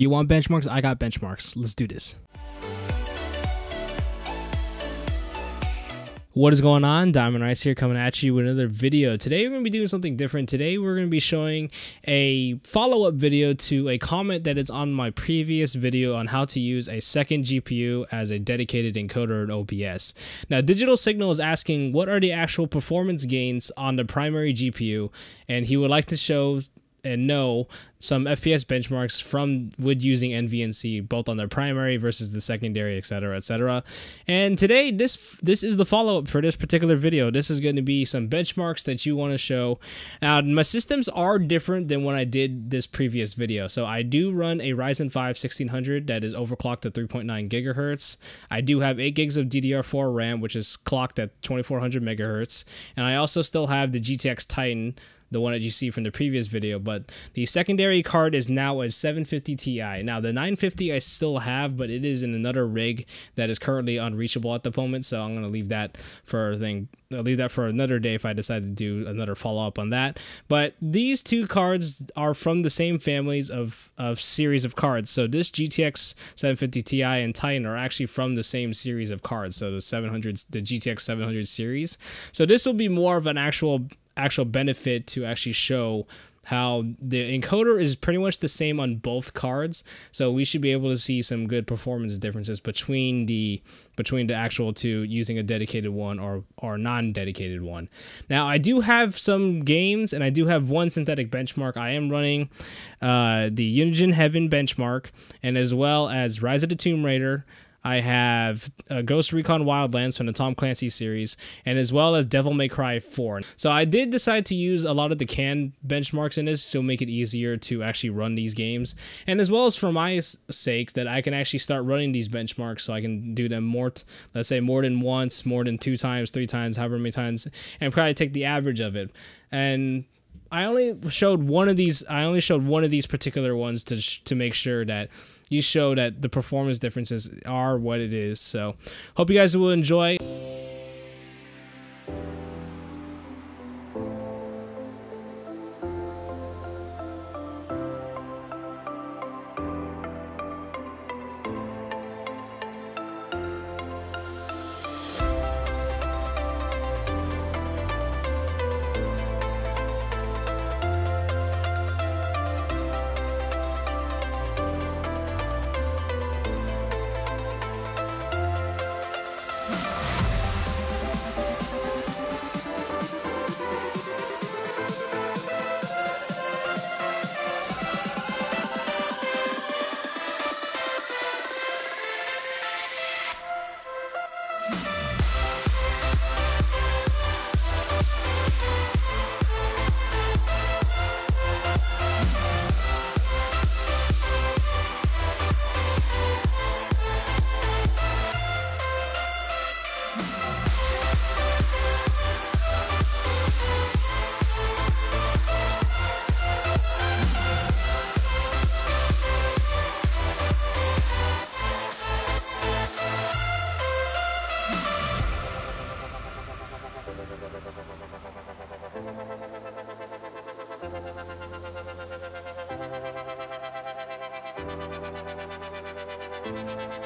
You want benchmarks? I got benchmarks. Let's do this. What is going on? DiamondRyce here coming at you with another video. Today we're going to be doing something different. Today we're going to be showing a follow-up video to a comment that is on my previous video on how to use a second GPU as a dedicated encoder in OBS. Now Digital Signal is asking what are the actual performance gains on the primary GPU and he would like to show and know some FPS benchmarks from with using NVENC both on their primary versus the secondary, etc., etc. And today, this this is the follow up for this particular video. This is going to be some benchmarks that you want to show. Now, my systems are different than when I did this previous video. So I do run a Ryzen 5 1600 that is overclocked to 3.9 gigahertz. I do have 8 gigs of DDR4 RAM, which is clocked at 2400 megahertz, and I also still have the GTX Titan the one that you see from the previous video, but the secondary card is now a 750 Ti. Now the 950 I still have, but it is in another rig that is currently unreachable at the moment, so I'm gonna leave that for thing. I'll leave that for another day if I decide to do another follow up on that. But these two cards are from the same families of, of series of cards. So this GTX 750 Ti and Titan are actually from the same series of cards. So the 700, the GTX 700 series. So this will be more of an actual actual benefit to actually show how the encoder is pretty much the same on both cards. So we should be able to see some good performance differences between the between the actual two using a dedicated one or or non-dedicated one. Now i do have some games and i do have one synthetic benchmark. I am running uh, the unigine heaven benchmark and as well as rise of the tomb raider I have uh, Ghost Recon Wildlands from the Tom Clancy series, and as well as Devil May Cry 4. So I did decide to use a lot of the canned benchmarks in this to make it easier to actually run these games, and as well as for my sake that I can actually start running these benchmarks so I can do them more, let's say more than once, more than two times, three times, however many times, and probably take the average of it. And I only showed one of these. I only showed one of these particular ones to to make sure that you show that the performance differences are what it is. So, hope you guys will enjoy. thank you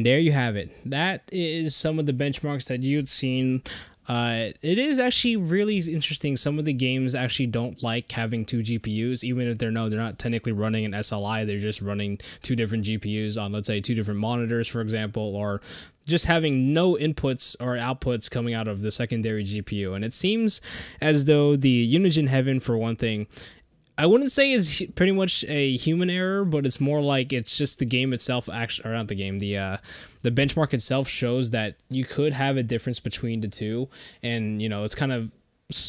And there you have it. That is some of the benchmarks that you had seen. Uh, it is actually really interesting. Some of the games actually don't like having two GPUs, even if they're no, they're not technically running an SLI. They're just running two different GPUs on, let's say, two different monitors, for example, or just having no inputs or outputs coming out of the secondary GPU. And it seems as though the Unigine Heaven, for one thing, I wouldn't say is pretty much a human error, but it's more like it's just the game itself actually or not the game, the uh the benchmark itself shows that you could have a difference between the two. And you know, it's kind of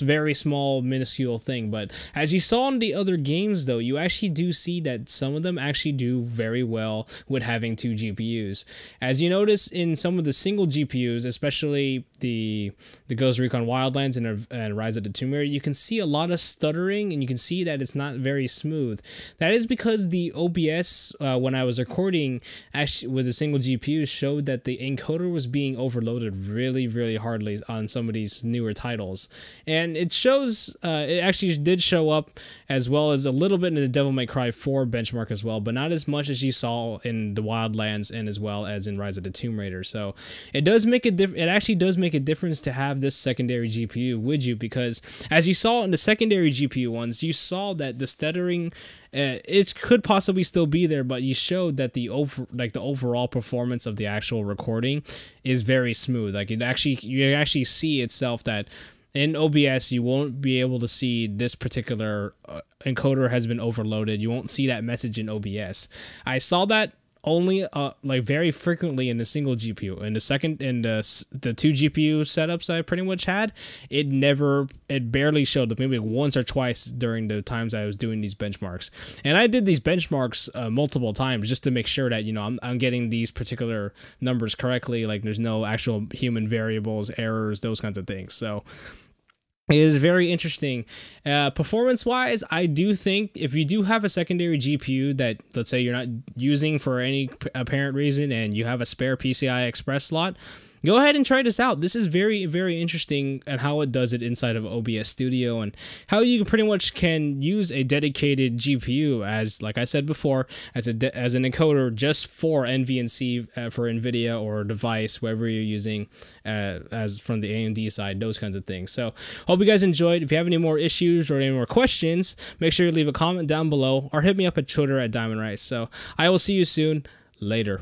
very small minuscule thing. But as you saw in the other games though you actually do see that some of them actually do very well with having two GPUs as you notice in some of the single GPUs especially the the Ghost Recon Wildlands and, and Rise of the Tomb Raider you can see a lot of stuttering and you can see that it's not very smooth that is because the OBS uh, when I was recording actually with a single GPU showed that the encoder was being overloaded really really hardly on some of these newer titles and it shows uh, it actually did show up as well as a little bit in the Devil May Cry 4 benchmark as well, but not as much as you saw in the Wildlands and as well as in Rise of the Tomb Raider. So it does make a diff- it actually does make a difference to have this secondary GPU would you because as you saw in the secondary GPU ones, you saw that the stuttering uh, it could possibly still be there, but you showed that the over like the overall performance of the actual recording is very smooth. Like it actually you actually see itself that in OBS, you won't be able to see this particular uh, encoder has been overloaded. You won't see that message in OBS. I saw that only uh like very frequently in a single GPU. In the second in the the two GPU setups I pretty much had, it never it barely showed up maybe once or twice during the times I was doing these benchmarks. And I did these benchmarks uh, multiple times just to make sure that you know I'm I'm getting these particular numbers correctly like there's no actual human variables, errors, those kinds of things. So is very interesting. Uh, performance wise, I do think if you do have a secondary GPU that, let's say, you're not using for any apparent reason and you have a spare PCI Express slot, go ahead and try this out. This is very, very interesting and how it does it inside of OBS Studio and how you pretty much can use a dedicated GPU as, like I said before, as a as an encoder just for NVENC uh, for NVIDIA or device, wherever you're using uh, as from the AMD side, those kinds of things. So hope you guys enjoyed. If you have any more issues or any more questions, make sure you leave a comment down below or hit me up at Twitter at DiamondRyce. So I will see you soon. Later.